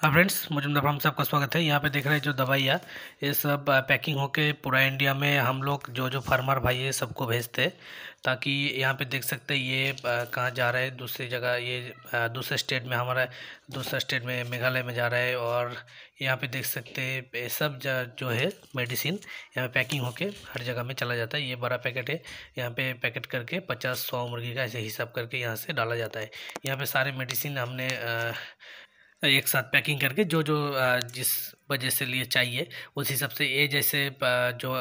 हाँ फ्रेंड्स मुझे फार्म से आपका स्वागत है। यहाँ पे देख रहे हैं जो दवाइयाँ, ये सब पैकिंग होके पूरा इंडिया में हम लोग जो जो फार्मर भाई है, सबको भेजते ताकि यहाँ पे देख सकते हैं, ये कहाँ जा रहा है, दूसरी जगह, ये दूसरे स्टेट में हमारा, दूसरा स्टेट में मेघालय में जा रहा है, और यहाँ पे देख सकते ये सब जो है मेडिसिन यहाँ पे पैकिंग होके हर जगह में चला जाता है। ये बड़ा पैकेट है, यहाँ पे पैकेट करके पचास सौ मुर्गी का ऐसे हिसाब करके यहाँ से डाला जाता है। यहाँ पे सारे मेडिसिन हमने एक साथ पैकिंग करके जो जो जिस वजह से लिए चाहिए। उस हिसाब से ये जैसे जो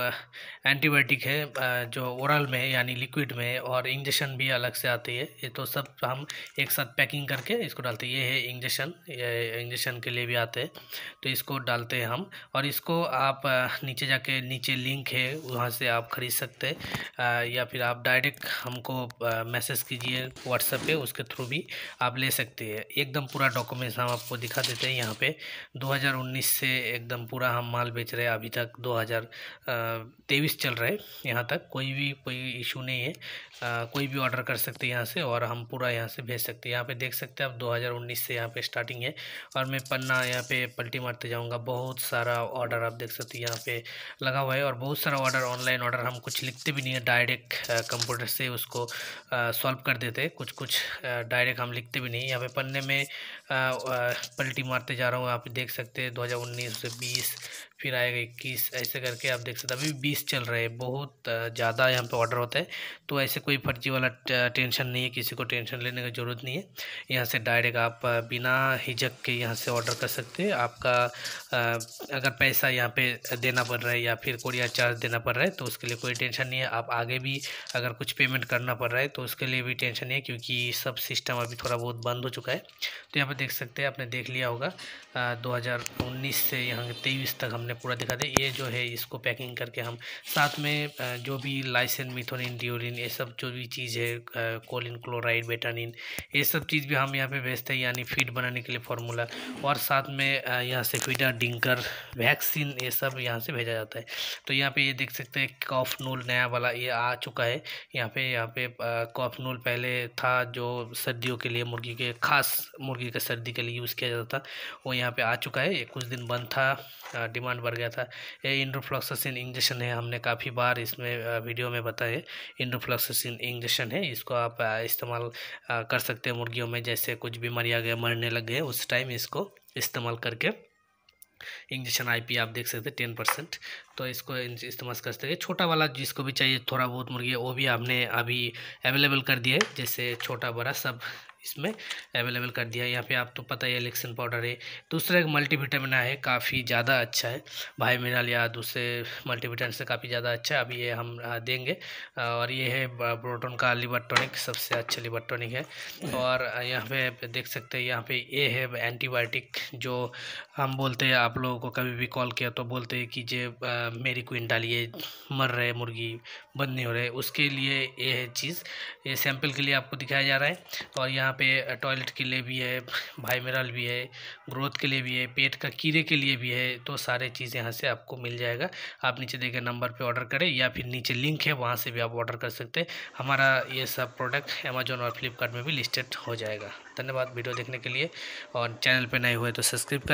एंटीबायोटिक है जो ओरल में यानी लिक्विड में और इंजेक्शन भी अलग से आती है, ये तो सब हम एक साथ पैकिंग करके इसको डालते हैं। ये है इंजेक्शन इंजेक्शन के लिए भी आते हैं तो इसको डालते हैं हम, और इसको आप नीचे जाके, नीचे लिंक है, वहाँ से आप ख़रीद सकते हैं या फिर आप डायरेक्ट हमको मैसेज कीजिए व्हाट्सएप पे, उसके थ्रू भी आप ले सकते हैं। एकदम पूरा डॉक्यूमेंट्स हम आपको दिखा देते हैं यहाँ पे। 2019 से एकदम पूरा हम माल बेच रहे हैं। अभी तक दो हज़ार तेईस चल रहे यहाँ तक। कोई भी कोई इशू नहीं है। आ, कोई भी ऑर्डर कर सकते हैं यहाँ से और हम पूरा यहाँ से भेज सकते हैं। यहाँ पे देख सकते हैं अब 2019 से यहाँ पे स्टार्टिंग है। और मैं पन्ना यहाँ पे पलटी मारते जाऊँगा। बहुत सारा ऑर्डर आप देख सकते हैं यहाँ पे लगा हुआ है और बहुत सारा ऑर्डर ऑनलाइन ऑर्डर हम कुछ लिखते भी नहीं है। डायरेक्ट कंप्यूटर से उसको सॉल्व कर देते कुछ कुछ डायरेक्ट हम लिखते भी नहीं यहाँ पे पन्ने में पलटी मारते जा रहा हूँ। आप देख सकते हैं दो हज़ार उन्नीस उन्नीस से बीस, फिर आएगा इक्कीस, ऐसे करके आप देख सकते हैं। अभी बीस चल रहे हैं, बहुत ज़्यादा यहाँ पे ऑर्डर होता है। तो ऐसे कोई फर्जी वाला टेंशन नहीं है, किसी को टेंशन लेने की ज़रूरत नहीं है। यहाँ से डायरेक्ट आप बिना हिजक के यहाँ से ऑर्डर कर सकते हैं। आपका अगर पैसा यहाँ पे देना पड़ रहा है या फिर कोरियर चार्ज देना पड़ रहा है तो उसके लिए कोई टेंशन नहीं है। आप आगे भी अगर कुछ पेमेंट करना पड़ रहा है तो उसके लिए भी टेंशन नहीं है, क्योंकि सब सिस्टम अभी थोड़ा बहुत बंद हो चुका है। तो यहाँ पर देख सकते हैं, आपने देख लिया होगा दो से यहाँ तेईस तक हमने पूरा दिखा दिया। ये जो है, इसको पैकिंग करके हम साथ में जो भी लाइसेंस मिथोनिन ड्यूरिन ये सब जो भी चीज़ है कोलिन क्लोराइड बेटानिन ये सब चीज़ भी हम यहाँ पे भेजते हैं, यानी फ़ीड बनाने के लिए फार्मूला और साथ में यहाँ से फीडर डिंकर वैक्सीन ये सब यहाँ से भेजा जाता है। तो यहाँ पे ये देख सकते हैं कॉफ नूल नया वाला ये आ चुका है। यहाँ पे यहाँ पे कॉफ नूल पहले था जो सर्दियों के लिए मुर्गी के, खास मुर्गी के सर्दी के लिए यूज़ किया जाता था। वो यहाँ पे आ चुका है कुछ दिन बंद था डिमांड बढ़ गया था। ये इंड्रोफ्लॉक्सिन इंजेक्शन है, हमने काफ़ी बार इसमें वीडियो में बताया इंड्रोफ्लॉक्सिन इंजेक्शन है, इसको आप इस्तेमाल कर सकते हैं मुर्गियों में। जैसे कुछ बीमारी आ गया, मरने लग गए, उस टाइम इसको इस्तेमाल करके इंजेक्शन आईपी आप देख सकते हैं टेन परसेंट तो इसको इस्तेमाल कर सकते हैं छोटा वाला जिसको भी चाहिए थोड़ा बहुत मुर्गी, वो भी आपने अभी अवेलेबल कर दिया है, जैसे छोटा, बड़ा सब इसमें अवेलेबल कर दिया यहाँ पे आप तो पता ही इलेक्शन पाउडर है। दूसरा एक मल्टीविटामिन है, काफ़ी ज़्यादा अच्छा है। भाई मिनरल या दूसरे मल्टीविटामिन से काफ़ी ज़्यादा अच्छा है। अभी ये हम देंगे। और ये है प्रोटोन का लिवर टॉनिक सबसे अच्छा लिवर टॉनिक है। और यहाँ पे देख सकते हैं, यहाँ पे ये है एंटीबायोटिक, जो हम बोलते हैं, आप लोगों को कभी भी कॉल किया तो बोलते हैं कि जे मेरी क्वीन डालिए मर रहे, मुर्गी बंद नहीं हो रहे, उसके लिए ये है चीज़, ये सैंपल के लिए आपको दिखाया जा रहा है। और यहाँ पे टॉयलेट के लिए भी है भाई मिनरल भी है, ग्रोथ के लिए भी है, पेट का कीड़े के लिए भी है तो सारे चीज़ यहाँ से आपको मिल जाएगा। आप नीचे देखे नंबर पर ऑर्डर करें या फिर नीचे लिंक है, वहाँ से भी आप ऑर्डर कर सकते हैं। हमारा ये सब प्रोडक्ट अमेजोन और फ्लिपकार्ट में भी लिस्टेड हो जाएगा। धन्यवाद वीडियो देखने के लिए। और चैनल पर नए हुए तो सब्सक्राइब कर